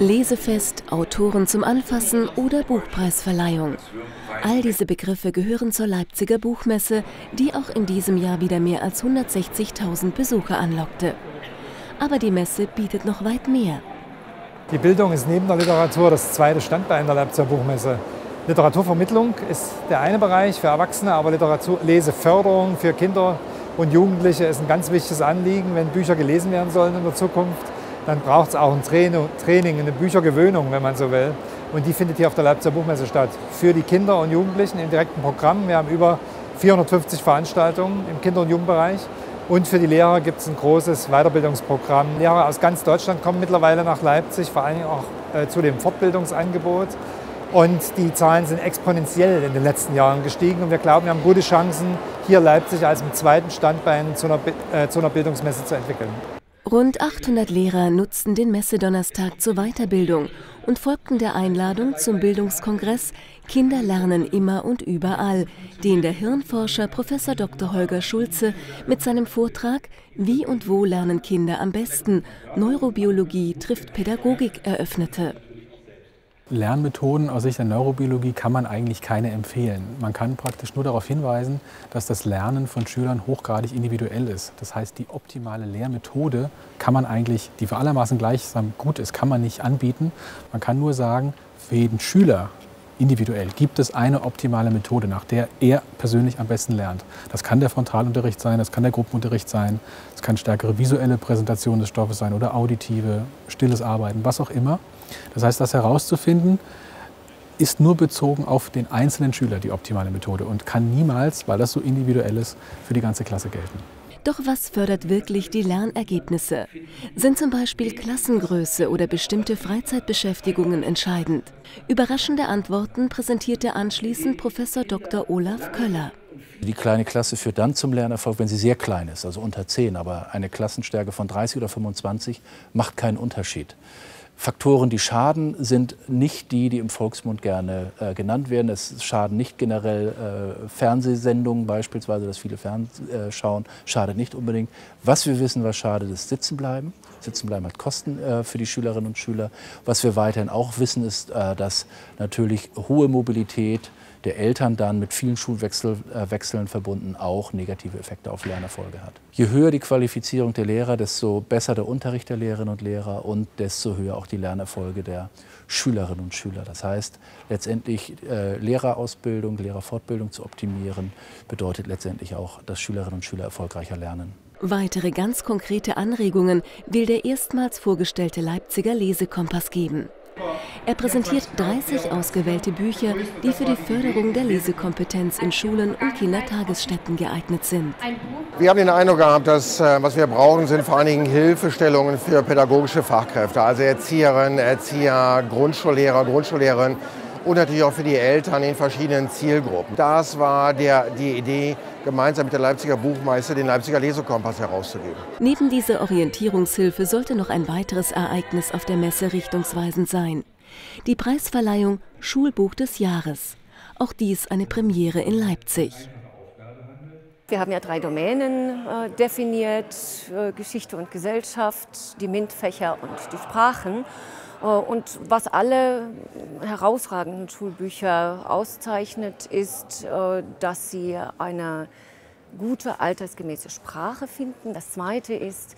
Lesefest, Autoren zum Anfassen oder Buchpreisverleihung. All diese Begriffe gehören zur Leipziger Buchmesse, die auch in diesem Jahr wieder mehr als 160.000 Besucher anlockte. Aber die Messe bietet noch weit mehr. Die Bildung ist neben der Literatur das zweite Standbein der Leipziger Buchmesse. Literaturvermittlung ist der eine Bereich für Erwachsene, aber Literatur Leseförderung für Kinder und Jugendliche ist ein ganz wichtiges Anliegen. Wenn Bücher gelesen werden sollen in der Zukunft, dann braucht es auch ein Training, eine Büchergewöhnung, wenn man so will. Und die findet hier auf der Leipziger Buchmesse statt. Für die Kinder und Jugendlichen im direkten Programm. Wir haben über 450 Veranstaltungen im Kinder- und Jugendbereich. Und für die Lehrer gibt es ein großes Weiterbildungsprogramm. Lehrer aus ganz Deutschland kommen mittlerweile nach Leipzig, vor allem auch äh, zu dem Fortbildungsangebot. Und die Zahlen sind exponentiell in den letzten Jahren gestiegen. Und wir glauben, wir haben gute Chancen, hier Leipzig als im zweiten Standbein zu einer, äh, zu einer Bildungsmesse zu entwickeln. Rund 800 Lehrer nutzten den Messedonnerstag zur Weiterbildung und folgten der Einladung zum Bildungskongress Kinder lernen immer und überall, den der Hirnforscher Prof. Dr. Holger Schulze mit seinem Vortrag Wie und wo lernen Kinder am besten? Neurobiologie trifft Pädagogik eröffnete. Lernmethoden aus Sicht der Neurobiologie kann man eigentlich keine empfehlen. Man kann praktisch nur darauf hinweisen, dass das Lernen von Schülern hochgradig individuell ist. Das heißt, die optimale Lehrmethode kann man eigentlich, die für allermaßen gleichsam gut ist, kann man nicht anbieten. Man kann nur sagen, für jeden Schüler individuell gibt es eine optimale Methode, nach der er persönlich am besten lernt. Das kann der Frontalunterricht sein, das kann der Gruppenunterricht sein, es kann stärkere visuelle Präsentation des Stoffes sein oder auditive, stilles Arbeiten, was auch immer. Das heißt, das herauszufinden, ist nur bezogen auf den einzelnen Schüler die optimale Methode und kann niemals, weil das so individuell ist, für die ganze Klasse gelten. Doch was fördert wirklich die Lernergebnisse? Sind zum Beispiel Klassengröße oder bestimmte Freizeitbeschäftigungen entscheidend? Überraschende Antworten präsentierte anschließend Professor Dr. Olaf Köller. Die kleine Klasse führt dann zum Lernerfolg, wenn sie sehr klein ist, also unter 10. Aber eine Klassenstärke von 30 oder 25 macht keinen Unterschied. Faktoren, die schaden, sind nicht die, die im Volksmund gerne äh, genannt werden. Es schaden nicht generell äh, Fernsehsendungen beispielsweise, dass viele fernschauen, äh, schadet nicht unbedingt. Was wir wissen, was schadet, ist Sitzenbleiben. Sitzenbleiben hat Kosten äh, für die Schülerinnen und Schüler. Was wir weiterhin auch wissen, ist, äh, dass natürlich hohe Mobilität, der Eltern dann mit vielen Schulwechseln äh, verbunden auch negative Effekte auf Lernerfolge hat. Je höher die Qualifizierung der Lehrer, desto besser der Unterricht der Lehrerinnen und Lehrer und desto höher auch die Lernerfolge der Schülerinnen und Schüler. Das heißt, letztendlich äh, Lehrerausbildung, Lehrerfortbildung zu optimieren, bedeutet letztendlich auch, dass Schülerinnen und Schüler erfolgreicher lernen. Weitere ganz konkrete Anregungen will der erstmals vorgestellte Leipziger Lesekompass geben. Er präsentiert 30 ausgewählte Bücher, die für die Förderung der Lesekompetenz in Schulen und Kindertagesstätten geeignet sind. Wir haben den Eindruck gehabt, dass äh, was wir brauchen, sind vor allen Dingen Hilfestellungen für pädagogische Fachkräfte, also Erzieherinnen, Erzieher, Grundschullehrer, Grundschullehrerinnen und natürlich auch für die Eltern in verschiedenen Zielgruppen. Das war der, die Idee, gemeinsam mit der Leipziger Buchmeister den Leipziger Lesekompass herauszugeben. Neben dieser Orientierungshilfe sollte noch ein weiteres Ereignis auf der Messe richtungsweisend sein. Die Preisverleihung Schulbuch des Jahres. Auch dies eine Premiere in Leipzig. Wir haben ja drei Domänen äh, definiert, äh, Geschichte und Gesellschaft, die MINT-Fächer und die Sprachen. Äh, und was alle herausragenden Schulbücher auszeichnet, ist, äh, dass sie eine gute altersgemäße Sprache finden. Das Zweite ist,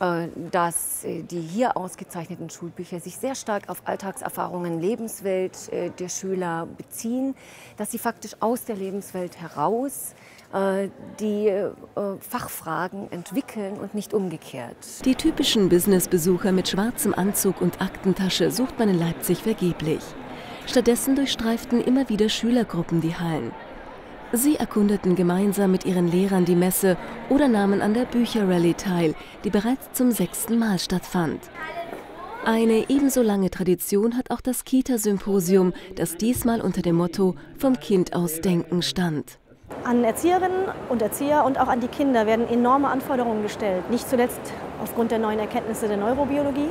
äh, dass die hier ausgezeichneten Schulbücher sich sehr stark auf Alltagserfahrungen, Lebenswelt der Schüler beziehen, dass sie faktisch aus der Lebenswelt heraus die äh, Fachfragen entwickeln und nicht umgekehrt. Die typischen Businessbesucher mit schwarzem Anzug und Aktentasche sucht man in Leipzig vergeblich. Stattdessen durchstreiften immer wieder Schülergruppen die Hallen. Sie erkundeten gemeinsam mit ihren Lehrern die Messe oder nahmen an der Bücherrallye teil, die bereits zum sechsten Mal stattfand. Eine ebenso lange Tradition hat auch das Kita-Symposium, das diesmal unter dem Motto Vom Kind aus Denken stand. An Erzieherinnen und Erzieher und auch an die Kinder werden enorme Anforderungen gestellt, nicht zuletzt aufgrund der neuen Erkenntnisse der Neurobiologie.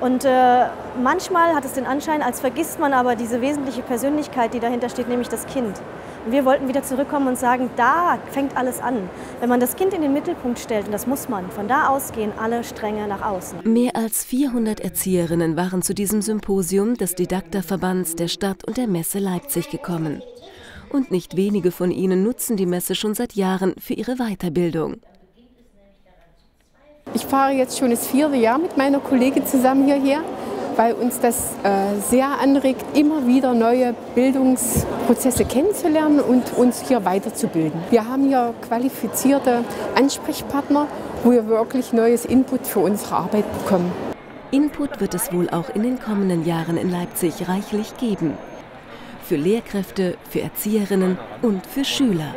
Und äh, manchmal hat es den Anschein, als vergisst man aber diese wesentliche Persönlichkeit, die dahinter steht, nämlich das Kind. Und wir wollten wieder zurückkommen und sagen, da fängt alles an. Wenn man das Kind in den Mittelpunkt stellt, und das muss man, von da aus gehen alle Stränge nach außen. Mehr als 400 Erzieherinnen waren zu diesem Symposium des Didakterverbands der Stadt und der Messe Leipzig gekommen. Und nicht wenige von ihnen nutzen die Messe schon seit Jahren für ihre Weiterbildung. Ich fahre jetzt schon das vierte Jahr mit meiner Kollegin zusammen hierher weil uns das äh, sehr anregt, immer wieder neue Bildungsprozesse kennenzulernen und uns hier weiterzubilden. Wir haben hier qualifizierte Ansprechpartner, wo wir wirklich neues Input für unsere Arbeit bekommen. Input wird es wohl auch in den kommenden Jahren in Leipzig reichlich geben. Für Lehrkräfte, für Erzieherinnen und für Schüler.